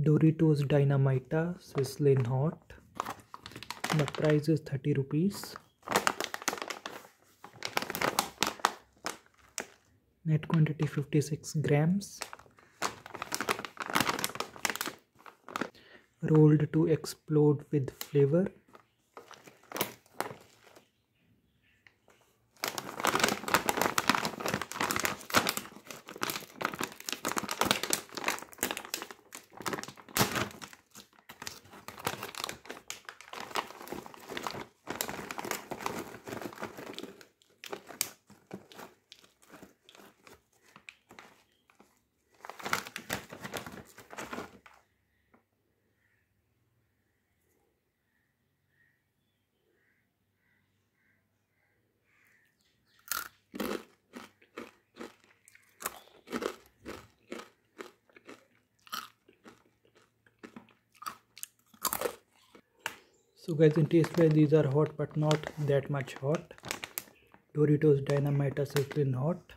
Doritos Dinamita Sizzling Hot. The price is 30 rupees. Net quantity 56 grams. Rolled to explode with flavor. So guys in taste wise these are hot but not that much hot. Doritos dynamite sizzling hot